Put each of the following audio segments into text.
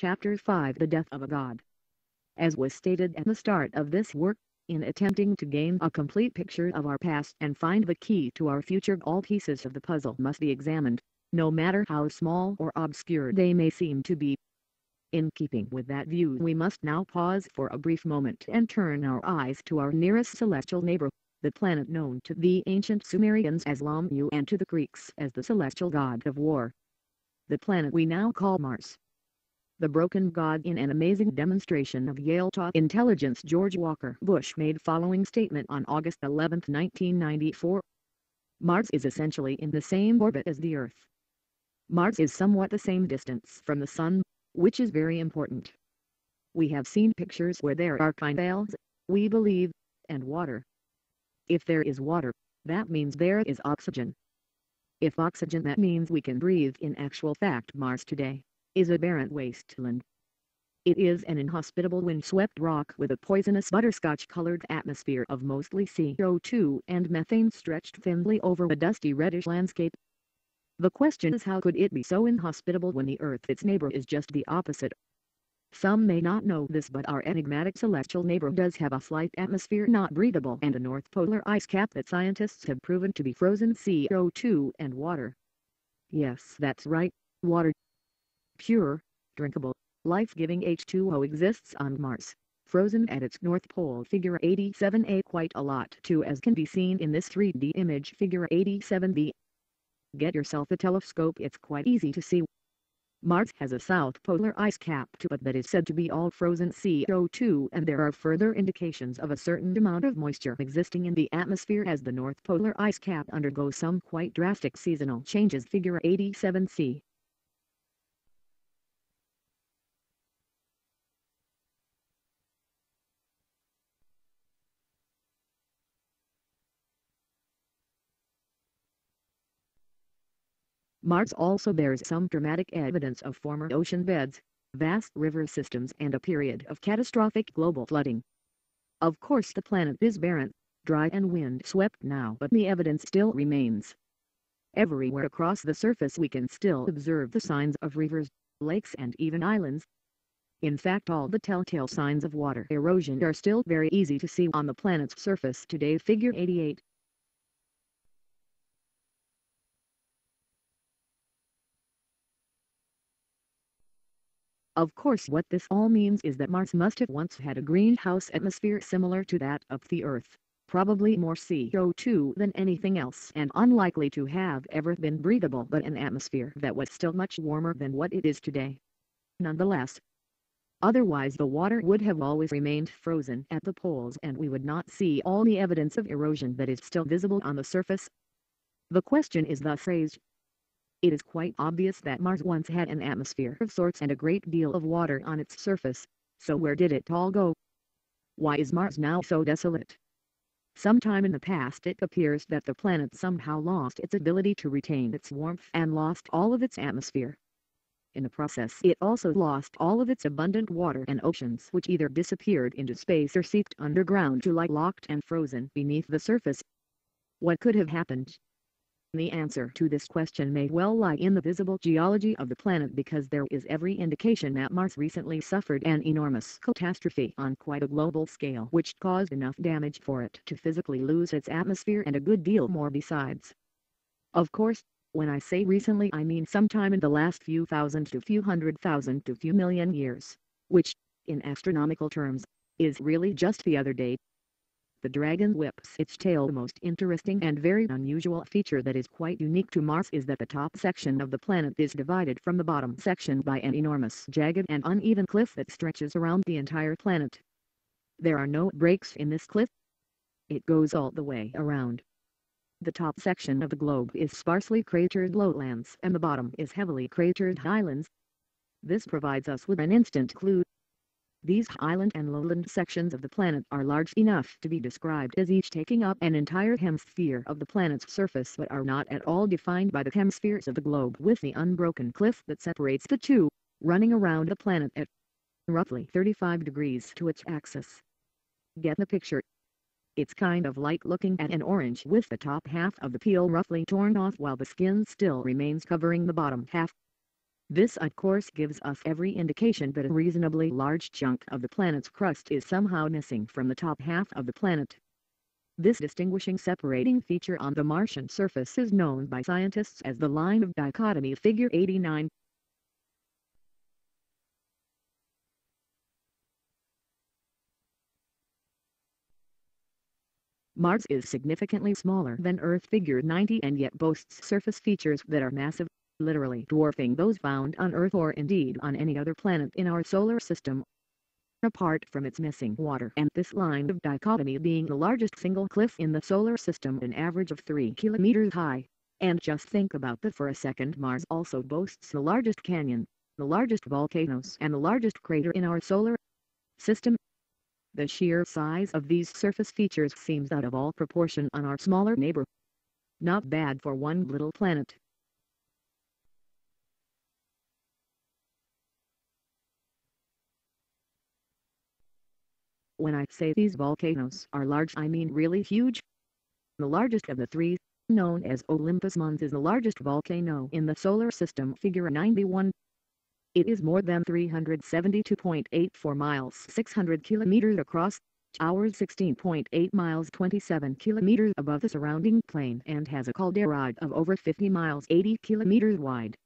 Chapter 5 The Death of a God As was stated at the start of this work, in attempting to gain a complete picture of our past and find the key to our future all pieces of the puzzle must be examined, no matter how small or obscure they may seem to be. In keeping with that view we must now pause for a brief moment and turn our eyes to our nearest celestial neighbor, the planet known to the ancient Sumerians as Lahmu and to the Greeks as the celestial god of war. The planet we now call Mars. The broken god in an amazing demonstration of Yale taught intelligence George Walker Bush made following statement on August 11, 1994. Mars is essentially in the same orbit as the Earth. Mars is somewhat the same distance from the Sun, which is very important. We have seen pictures where there are kinetales, we believe, and water. If there is water, that means there is oxygen. If oxygen that means we can breathe in actual fact Mars today, is a barren wasteland. It is an inhospitable wind-swept rock with a poisonous butterscotch-colored atmosphere of mostly CO2 and methane stretched thinly over a dusty reddish landscape. The question is how could it be so inhospitable when the Earth its neighbor is just the opposite? Some may not know this but our enigmatic celestial neighbor does have a slight atmosphere not breathable and a north polar ice cap that scientists have proven to be frozen CO2 and water. Yes that's right, water. Pure, drinkable, life-giving H2O exists on Mars, frozen at its north pole figure 87A quite a lot too as can be seen in this 3D image figure 87B. Get yourself a telescope it's quite easy to see. Mars has a south polar ice cap to it that is said to be all frozen CO2 and there are further indications of a certain amount of moisture existing in the atmosphere as the north polar ice cap undergoes some quite drastic seasonal changes figure 87c. Mars also bears some dramatic evidence of former ocean beds, vast river systems and a period of catastrophic global flooding. Of course the planet is barren, dry and wind-swept now but the evidence still remains. Everywhere across the surface we can still observe the signs of rivers, lakes and even islands. In fact all the telltale signs of water erosion are still very easy to see on the planet's surface today figure 88. Of course what this all means is that Mars must have once had a greenhouse atmosphere similar to that of the Earth, probably more CO2 than anything else and unlikely to have ever been breathable but an atmosphere that was still much warmer than what it is today. Nonetheless, Otherwise the water would have always remained frozen at the poles and we would not see all the evidence of erosion that is still visible on the surface. The question is thus raised, it is quite obvious that Mars once had an atmosphere of sorts and a great deal of water on its surface, so where did it all go? Why is Mars now so desolate? Sometime in the past it appears that the planet somehow lost its ability to retain its warmth and lost all of its atmosphere. In the process it also lost all of its abundant water and oceans which either disappeared into space or seeped underground to lie locked and frozen beneath the surface. What could have happened? The answer to this question may well lie in the visible geology of the planet because there is every indication that Mars recently suffered an enormous catastrophe on quite a global scale which caused enough damage for it to physically lose its atmosphere and a good deal more besides. Of course, when I say recently I mean sometime in the last few thousand to few hundred thousand to few million years, which, in astronomical terms, is really just the other day. The dragon whips its tail. The most interesting and very unusual feature that is quite unique to Mars is that the top section of the planet is divided from the bottom section by an enormous jagged and uneven cliff that stretches around the entire planet. There are no breaks in this cliff. It goes all the way around. The top section of the globe is sparsely cratered lowlands and the bottom is heavily cratered highlands. This provides us with an instant clue these highland and lowland sections of the planet are large enough to be described as each taking up an entire hemisphere of the planet's surface but are not at all defined by the hemispheres of the globe with the unbroken cliff that separates the two, running around the planet at roughly 35 degrees to its axis. Get the picture? It's kind of like looking at an orange with the top half of the peel roughly torn off while the skin still remains covering the bottom half. This of course gives us every indication that a reasonably large chunk of the planet's crust is somehow missing from the top half of the planet. This distinguishing separating feature on the Martian surface is known by scientists as the line of dichotomy figure 89. Mars is significantly smaller than Earth figure 90 and yet boasts surface features that are massive, literally dwarfing those found on Earth or indeed on any other planet in our solar system. Apart from its missing water and this line of dichotomy being the largest single cliff in the solar system an average of 3 kilometers high, and just think about that for a second Mars also boasts the largest canyon, the largest volcanoes and the largest crater in our solar system the sheer size of these surface features seems out of all proportion on our smaller neighbor. Not bad for one little planet. When I say these volcanoes are large I mean really huge. The largest of the three, known as Olympus Mons is the largest volcano in the solar system figure 91 it is more than 372.84 miles 600 kilometers across, hours 16.8 miles 27 kilometers above the surrounding plain and has a caldera of over 50 miles 80 kilometers wide.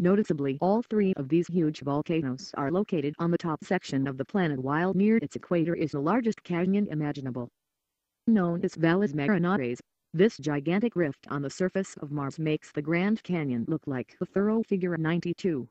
Noticeably all three of these huge volcanoes are located on the top section of the planet while near its equator is the largest canyon imaginable. Known as Valles Marineris, this gigantic rift on the surface of Mars makes the Grand Canyon look like the thorough figure 92.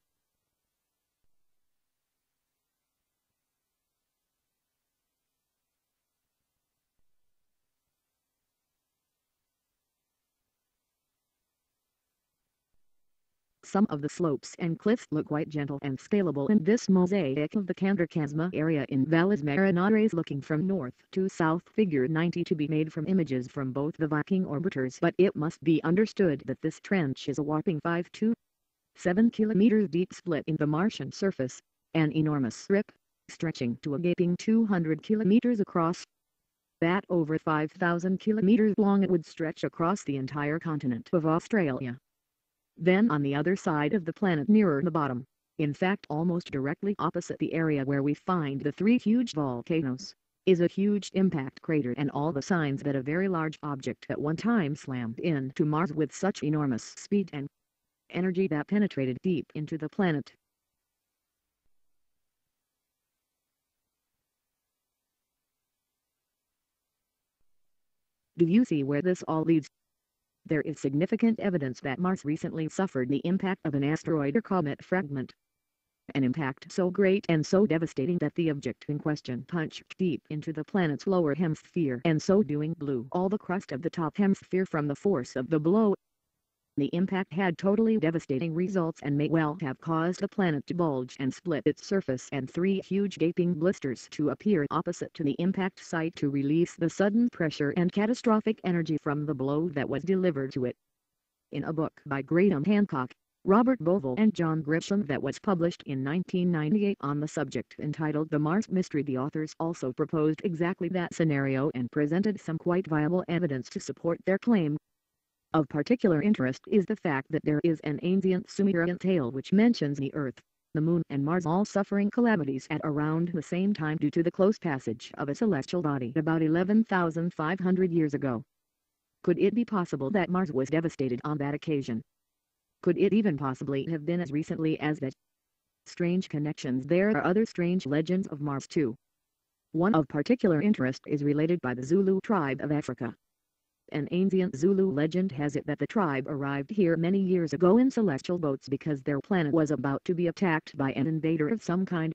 Some of the slopes and cliffs look quite gentle and scalable in this mosaic of the Chasma area in Valles Marineris looking from north to south figure 90 to be made from images from both the Viking orbiters but it must be understood that this trench is a whopping 5 to 7 kilometers deep split in the Martian surface, an enormous rip, stretching to a gaping 200 kilometers across. That over 5,000 kilometers long it would stretch across the entire continent of Australia. Then on the other side of the planet nearer the bottom, in fact almost directly opposite the area where we find the three huge volcanoes, is a huge impact crater and all the signs that a very large object at one time slammed into Mars with such enormous speed and energy that penetrated deep into the planet. Do you see where this all leads? There is significant evidence that Mars recently suffered the impact of an asteroid or comet fragment. An impact so great and so devastating that the object in question punched deep into the planet's lower hemisphere and so doing blew all the crust of the top hemisphere from the force of the blow. The impact had totally devastating results and may well have caused the planet to bulge and split its surface and three huge gaping blisters to appear opposite to the impact site to release the sudden pressure and catastrophic energy from the blow that was delivered to it. In a book by Graham Hancock, Robert Bauval and John Grigsby that was published in 1998 on the subject entitled The Mars Mystery the authors also proposed exactly that scenario and presented some quite viable evidence to support their claim. Of particular interest is the fact that there is an ancient Sumerian tale which mentions the Earth, the Moon and Mars all suffering calamities at around the same time due to the close passage of a celestial body about 11,500 years ago. Could it be possible that Mars was devastated on that occasion? Could it even possibly have been as recently as that? Strange connections There are other strange legends of Mars too. One of particular interest is related by the Zulu tribe of Africa. An ancient Zulu legend has it that the tribe arrived here many years ago in celestial boats because their planet was about to be attacked by an invader of some kind.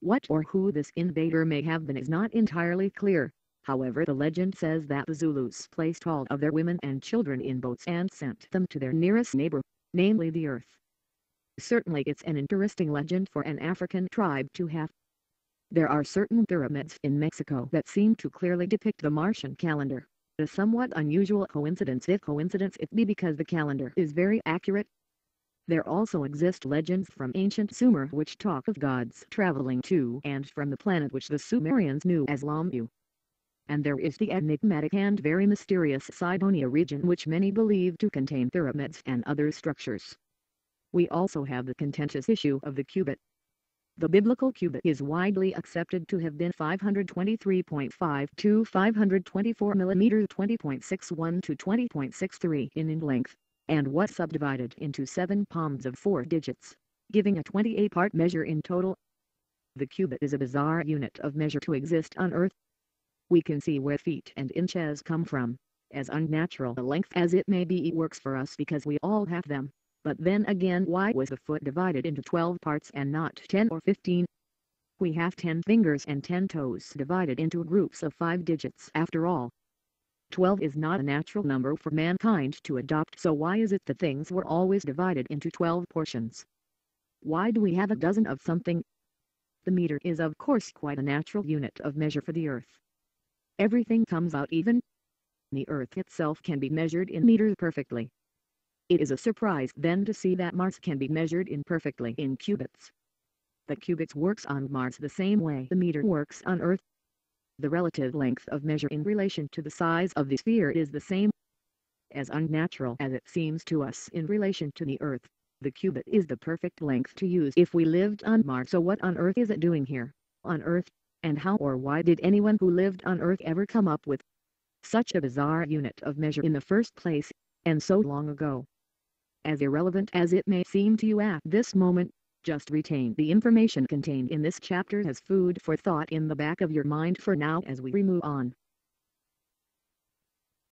What or who this invader may have been is not entirely clear. However the legend says that the Zulus placed all of their women and children in boats and sent them to their nearest neighbor, namely the earth. Certainly it's an interesting legend for an African tribe to have. There are certain pyramids in Mexico that seem to clearly depict the Martian calendar a somewhat unusual coincidence if coincidence it be because the calendar is very accurate. There also exist legends from ancient Sumer which talk of gods traveling to and from the planet which the Sumerians knew as Lahmu. And there is the enigmatic and very mysterious Cydonia region which many believe to contain pyramids and other structures. We also have the contentious issue of the cubit. The biblical cubit is widely accepted to have been 523.5 to 524 mm 20.61 to 20.63 in length, and was subdivided into seven palms of four digits, giving a 28-part measure in total. The cubit is a bizarre unit of measure to exist on Earth. We can see where feet and inches come from, as unnatural a length as it may be it works for us because we all have them. But then again why was the foot divided into 12 parts and not 10 or 15? We have 10 fingers and 10 toes divided into groups of 5 digits after all. 12 is not a natural number for mankind to adopt so why is it that things were always divided into 12 portions? Why do we have a dozen of something? The meter is of course quite a natural unit of measure for the earth. Everything comes out even. The earth itself can be measured in meters perfectly. It is a surprise then to see that Mars can be measured imperfectly in cubits. The cubits works on Mars the same way the meter works on Earth. The relative length of measure in relation to the size of the sphere is the same. As unnatural as it seems to us in relation to the Earth, the cubit is the perfect length to use if we lived on Mars. So what on Earth is it doing here, on Earth, and how or why did anyone who lived on Earth ever come up with such a bizarre unit of measure in the first place, and so long ago? As irrelevant as it may seem to you at this moment, just retain the information contained in this chapter as food for thought in the back of your mind for now as we move on.